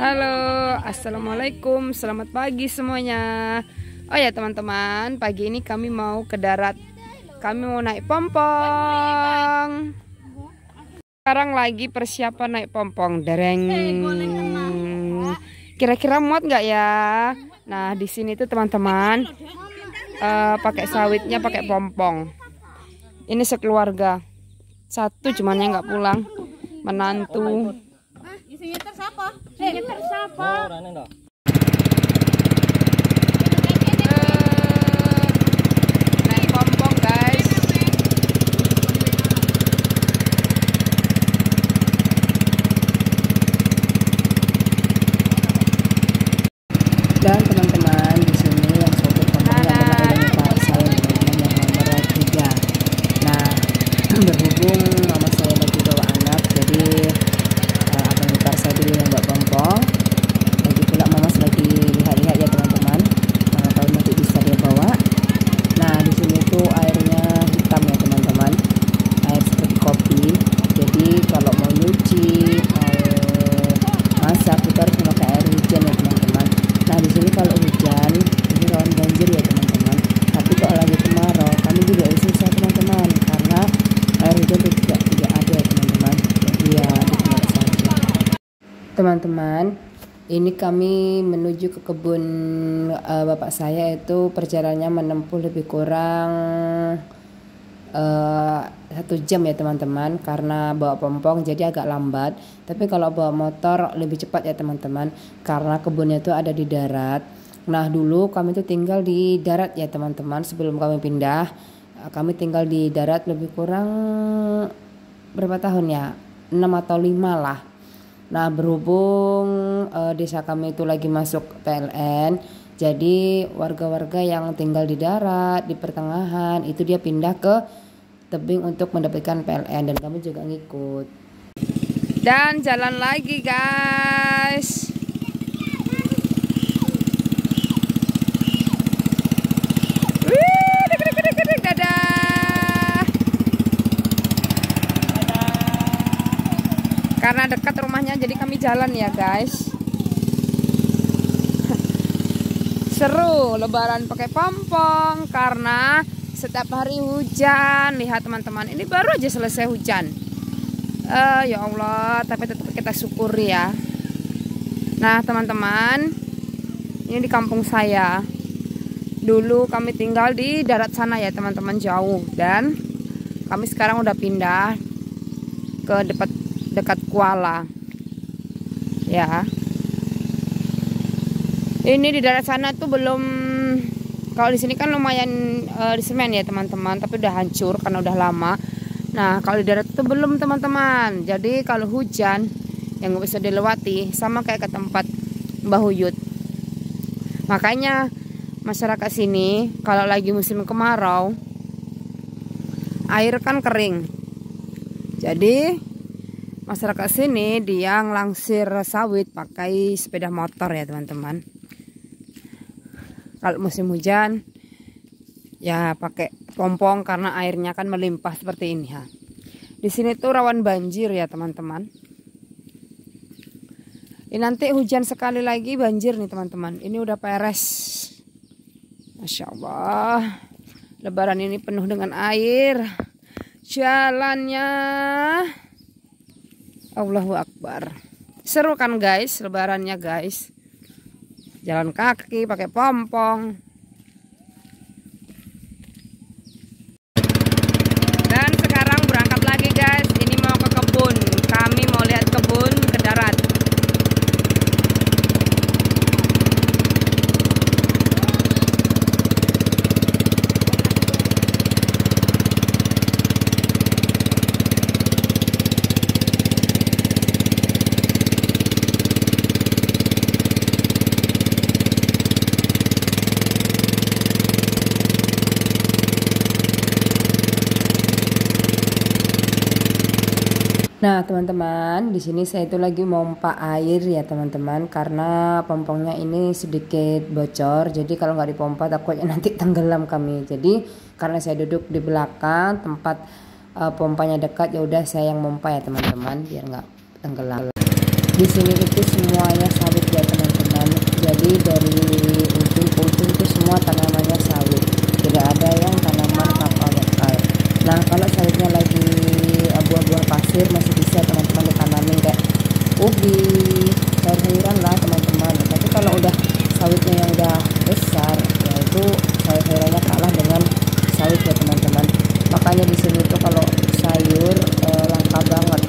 Halo, assalamualaikum, selamat pagi semuanya. Oh ya teman-teman, pagi ini kami mau ke darat. Kami mau naik pompong. Sekarang lagi persiapan naik pompong, dereng. Kira-kira muat nggak ya? Nah di sini tuh teman-teman uh, pakai sawitnya, pakai pompong. Ini sekeluarga, satu cuman yang nggak pulang, menantu. Isi nyeter siapa? Nyeter siapa? Oh, Rane enggak? naik pompong guys dan teman-teman di sini yang sopir pompongnya adalah identitas saya teman-teman yang nomor tiga nah berhubung mama saya lagi bawa anak jadi uh, abang ipar saya dulu yang bawa pompong lagi pula mama lagi lihat-lihat ya teman-teman mana tahu nanti bisa dia bawa nah di sini tuh airnya hitam ya teman-teman air seperti kopi jadi kalau mau nyuci mau masak kita harus pakai air hujan ya teman-teman nah di sini kalau hujan ini rawan banjir ya teman-teman tapi kalau lagi kemarau kami juga susah teman-teman karena air hujan itu tidak tidak ada ya teman-teman jadi ya nikmat saja teman-teman ini kami menuju ke kebun uh, bapak saya itu perjalanannya menempuh lebih kurang uh, satu jam ya teman-teman karena bawa pompong jadi agak lambat. Tapi kalau bawa motor lebih cepat ya teman-teman karena kebunnya itu ada di darat. Nah dulu kami tuh tinggal di darat ya teman-teman sebelum kami pindah. Kami tinggal di darat lebih kurang berapa tahun ya? 6 atau 5 lah Nah, berhubung uh, desa kami itu lagi masuk PLN, jadi warga-warga yang tinggal di darat, di pertengahan, itu dia pindah ke tebing untuk mendapatkan PLN dan kami juga ngikut. Dan jalan lagi, guys. Karena dekat rumahnya jadi kami jalan ya guys. Seru lebaran pakai pompong. Karena setiap hari hujan. Lihat teman-teman ini baru aja selesai hujan. Uh, Ya Allah tapi tetap kita syukuri ya. Nah teman-teman Ini di kampung saya. Dulu kami tinggal di darat sana ya teman-teman jauh. Dan kami sekarang udah pindah ke dekat dekat Kuala. Ya. Ini di daerah sana tuh belum kalau di sini kan lumayan uh, semen ya teman-teman tapi udah hancur karena udah lama. Nah kalau di daerah itu belum teman-teman. Jadi kalau hujan yang nggak bisa dilewati sama kayak ke tempat Mbah Huyut makanya masyarakat sini kalau lagi musim kemarau air kan kering. Jadi masyarakat sini dia ngelangsir sawit pakai sepeda motor ya teman-teman. Kalau musim hujan ya pakai pompong karena airnya kan melimpah seperti ini ya di sini tuh rawan banjir ya teman-teman. Ini nanti hujan sekali lagi banjir nih teman-teman. Ini udah peres. Masya Allah. Lebaran ini penuh dengan air. Jalannya Allahu Akbar. Seru kan guys, lebarannya guys. Jalan kaki pakai pompong. Dan sekarang berangkat lagi guys. Ini mau ke kebun. Kami mau lihat kebun ke darat. Nah, teman-teman, di sini saya itu lagi mompa air ya, teman-teman, karena pompongnya ini sedikit bocor. Jadi kalau nggak dipompa takutnya nanti tenggelam kami. Jadi karena saya duduk di belakang tempat uh, pompanya dekat, ya udah saya yang mompa ya, teman-teman, biar nggak tenggelam. Di sini itu semuanya sawit jadi dari ujung ke ujung itu semua tanamannya sawit tidak ada yang tanaman kapal lokal nah kalau sawitnya lagi buah-buah pasir masih bisa teman-teman ditanamin kayak ubi sayur-sayuran lah teman-teman. Tapi kalau udah sawitnya yang udah besar yaitu sayur-sayurannya kalah dengan sawit ya teman-teman. Makanya di sini tuh kalau sayur eh, langka banget.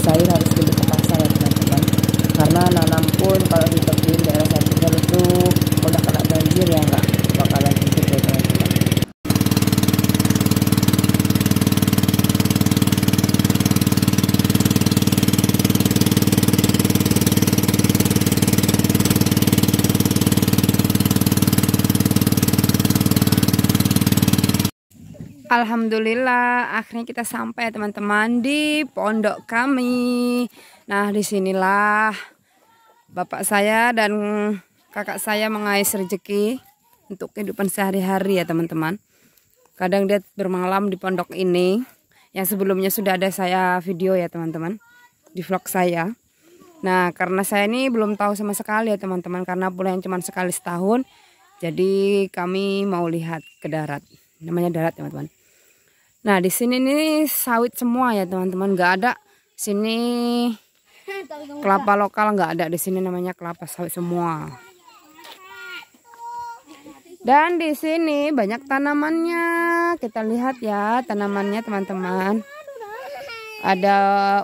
Sayur harus ke pasar ya teman-teman. Karena nanam pun kalau di tebing daerah saya tinggal itu udah kena banjir ya nggak bakalan hidup ya teman-teman Alhamdulillah akhirnya kita sampai teman-teman di pondok kami. Nah di sinilah bapak saya dan kakak saya mengais rezeki untuk kehidupan sehari-hari ya teman-teman. Kadang dia bermalam di pondok ini yang sebelumnya sudah ada saya video ya teman-teman di vlog saya. Nah karena saya ini belum tahu sama sekali ya teman-teman karena pulang cuma sekali setahun. Jadi kami mau lihat ke darat. Namanya darat teman-teman. Nah, di sini nih sawit semua ya, teman-teman. Gak ada sini kelapa lokal nggak ada di sini namanya kelapa sawit semua. Dan di sini banyak tanamannya. Kita lihat ya tanamannya, teman-teman. Ada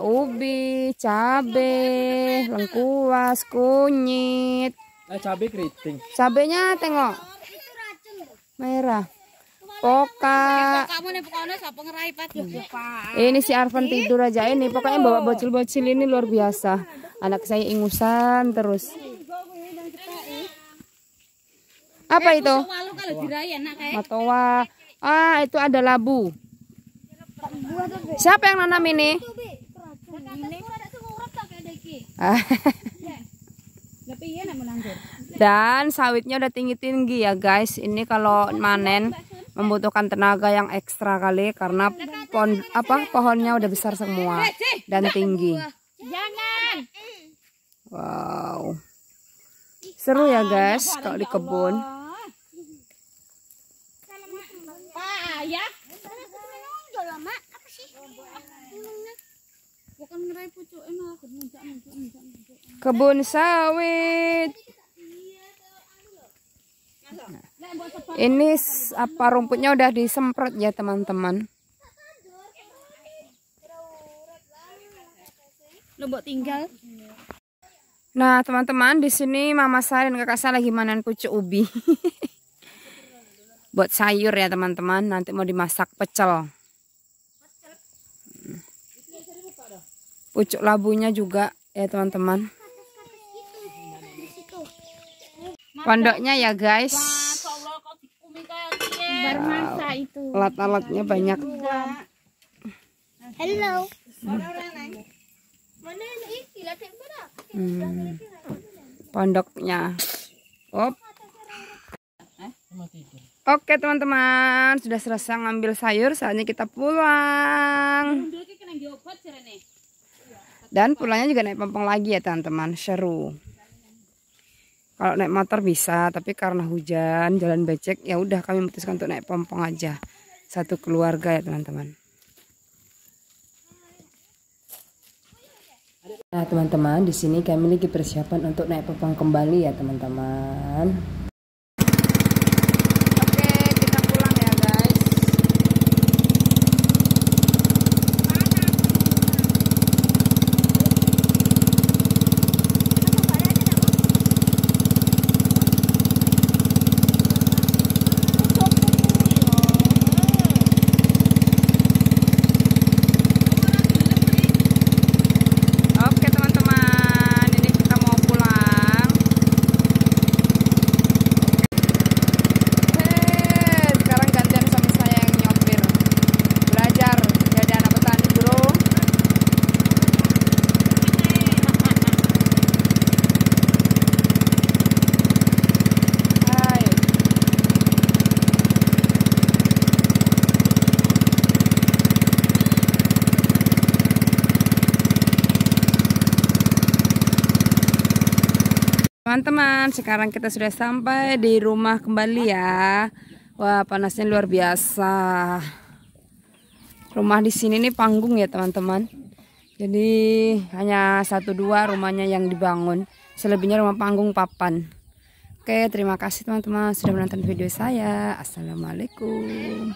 ubi, cabe, lengkuas, kunyit. Eh, cabai keriting. Cabenya tengok. Merah. Poka. Ini si Arvan tidur aja ini. Pokoknya bawa bocil-bocil ini luar biasa. Anak saya ingusan terus. Apa itu? Matoa. Ah, itu ada labu. Siapa yang nanam ini? Dan sawitnya udah tinggi-tinggi ya guys. Ini kalau manen membutuhkan tenaga yang ekstra kali karena pohon apa pohonnya udah besar semua dan tinggi. Jangan. Wow. Seru ya guys kalau di kebun. Pak ya. Ini apa rumputnya udah disemprot ya teman-teman. Lombok tinggal. Nah teman-teman di sini mama saya dan kakak saya lagi manen pucuk ubi. Buat sayur ya teman-teman. Nanti mau dimasak pecel. Pucuk labunya juga ya teman-teman. Pondoknya ya guys. Kayak Bermasa itu. Alat-alatnya banyak. Hello. Hmm. Pondoknya. Op. Oke teman-teman, sudah selesai ngambil sayur, saatnya kita pulang. Dan pulangnya juga naik pompong lagi ya teman-teman, seru. Kalau naik motor bisa, tapi karena hujan, jalan becek, ya udah kami memutuskan untuk naik pompong aja. Satu keluarga ya teman-teman. Nah teman-teman, di sini kami lagi persiapan untuk naik pompong kembali ya teman-teman. Oke, kita pulang ya guys. Oke teman-teman, ini kita mau pulang. Teman-teman, sekarang kita sudah sampai di rumah kembali ya. Wah, panasnya luar biasa. Rumah di sini nih panggung ya, teman-teman. Jadi hanya satu dua rumahnya yang dibangun. Selebihnya rumah panggung papan. Oke, terima kasih teman-teman sudah menonton video saya. Assalamualaikum.